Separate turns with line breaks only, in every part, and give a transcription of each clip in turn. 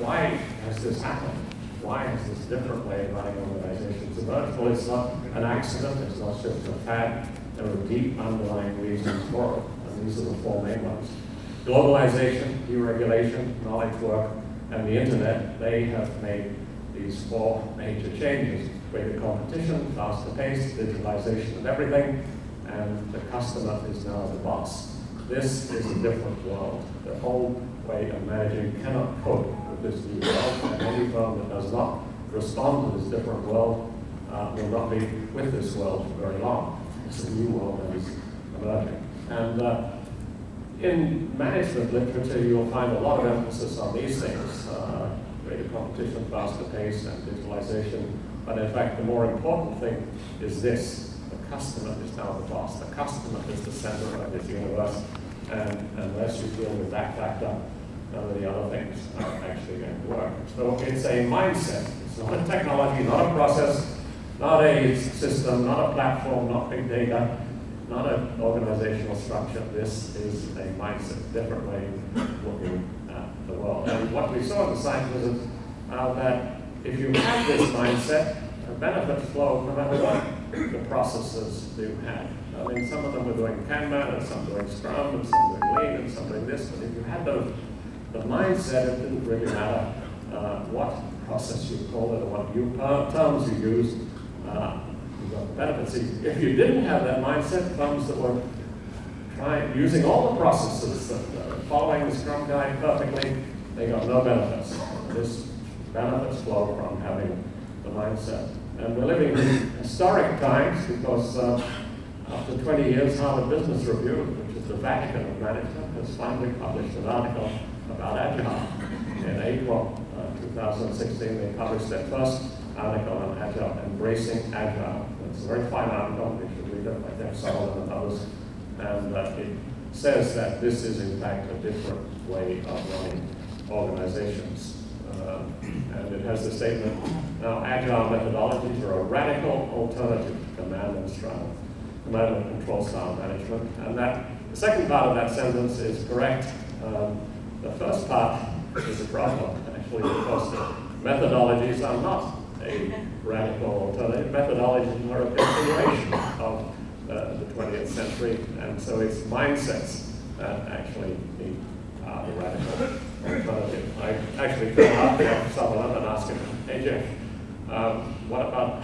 why has this happened? Why is this different way of running organizations? Well, it's not an accident, it's not just a fact. There are deep underlying reasons for it, and these are the four main ones. Globalization, deregulation, knowledge work, and the internet, they have made these four major changes. Greater competition, faster pace, digitalization of everything, and the customer is now the boss. This is a different world. The whole way of managing cannot cope with this new world, and any firm that does not respond to this different world uh, will not be with this world for very long. It's a new world that is emerging. And uh, in management literature, you'll find a lot of emphasis on these things, uh, greater competition, faster pace, and digitalization. But in fact, the more important thing is this. The customer is now the boss. The customer is the center of this universe. And unless you deal with that factor, none of the other things are actually going to work. So it's a mindset. It's not a technology, not a process, not a system, not a platform, not big data not an organizational structure. This is a mindset, different way of looking at the world. And what we saw in the site was uh, that if you have this mindset, benefits flow no matter what the processes you had. I mean, some of them were doing Kanban, and some doing Scrum, and some doing Lean, and some doing this. But if you had those, the mindset, it didn't really matter uh, what process you call it or what you, uh, terms you used. Uh, you got the benefits. If you didn't have that mindset, firms that were trying, using all the processes, that, uh, following the Scrum Guide perfectly, they got no benefits. This benefits flow from having the mindset. And we're living in historic times because uh, after 20 years, Harvard Business Review, which is the Vatican of management, has finally published an article about Agile. In April uh, 2016, they published their first article on Agile, Embracing Agile. It's a very fine article, you should read it by Jeff Sutherland and others. And uh, it says that this is in fact a different way of running organizations. Uh, and it has the statement, now agile methodologies are a radical alternative to command and command and control style management. And that the second part of that sentence is correct. Um, the first part is a problem, actually, because methodologies are not a radical alternative. Methodologies are a continuation of uh, the 20th century, and so it's mindsets that actually need uh, the radical alternative. I actually called up Sutherland and asked him, hey Jeff, um, what about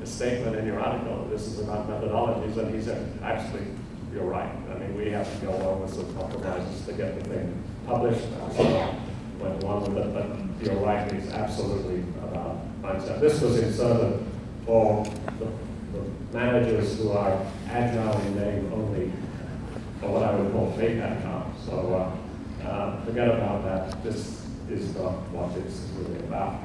the statement in your article, this is about methodologies, and he said, actually, you're right. I mean, we have to go over some compromises to get the thing published, so went along with it, but you're right, it's absolutely about mindset. This was in inserted for the, the managers who are agile in name only, or what I would call fake agile. So uh, uh, forget about that. This is not what it's really about.